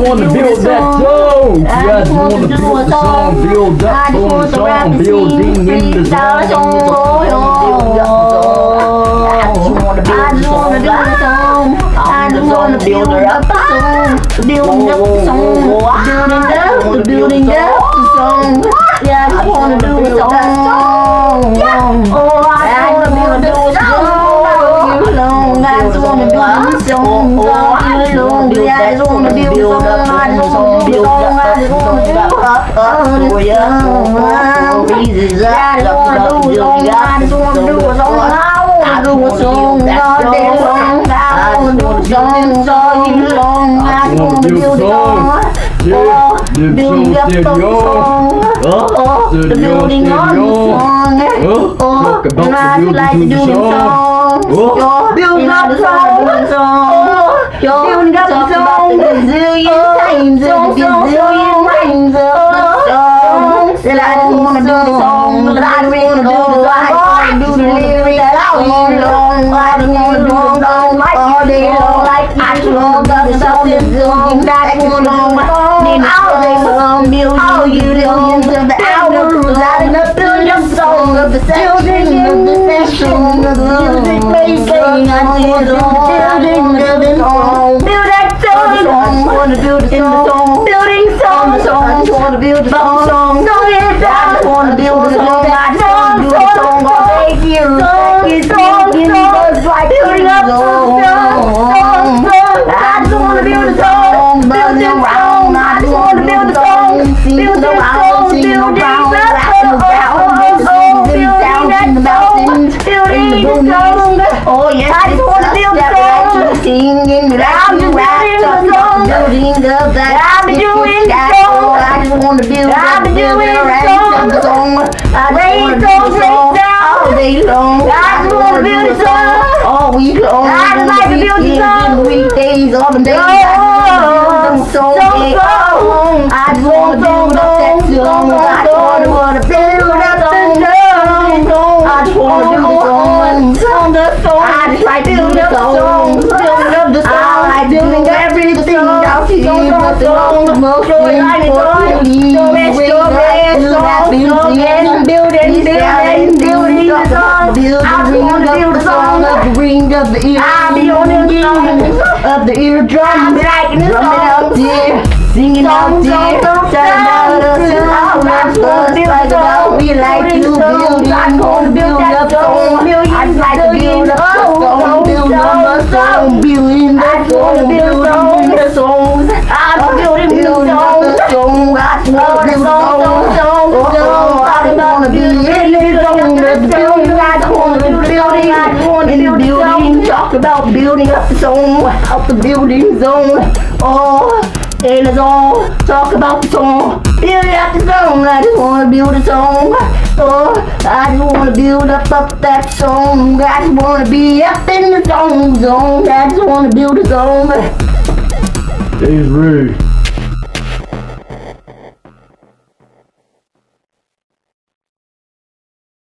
wanna build that zone. Yeah, I just wanna build the zone. Build up on the zone. Building in the zone. Build up the zone. I just wanna build I just wanna build a song. I just wanna build builder. up the song. Building up the song. Building up, the building up the song. Yeah, I just wanna do I just wanna do a song. All you long, yeah, I just wanna build a song. I just wanna build a song. I just wanna do a song. Yeah, I just wanna do a song. I just wanna building up the song. Oh, oh, the building the song. Oh, Oh, talk about and the I building like the song. Oh. Building up the song. Building up song. Gazillion times, a gazillion of the song. That I just wanna do the song. That I just wanna do the song. I wanna do the lyrics all year long. I just wanna do the song all day long. I just wanna do the song. That I wanna do the song. All day long, millions, of the hours. Lighting up the song of the section of the session of the music making. I want to building, building song. Song. Building Oh yeah, I just wanna build a song. Singing, I'm just building a song. Building up that I'm doing the song. I just wanna build I'm doing the song. I just wanna build a song all day long. I just wanna build a song all week long. I just like to build a song. Weekdays, all the days. I just wanna build a song. I just wanna do the song. Song the song. I like to build up the song. Building up the song. I like doing everything out here. But the song, the most important thing. So let's go and song. Building, building, building, building the song. I just wanna build the song. Up the ring of the ear. I be on the song. Of the eardrum. I be liking the song. Drumming out there. Singing out there. Turn out the song. I'm gonna build the song. We like to build up the song. Building the song. Build the song. I'm building the song. Song. I just wanna build the song. Song. I wanna the song. The building. I wanna the building. I wanna building. Talk about building up the song. Out the building zone. Oh. In the zone, talk about the song, build up the song. I just wanna build a song. Oh, I just wanna build up up that song. I just wanna be up in the song zone. I just wanna build a song. Days Rude.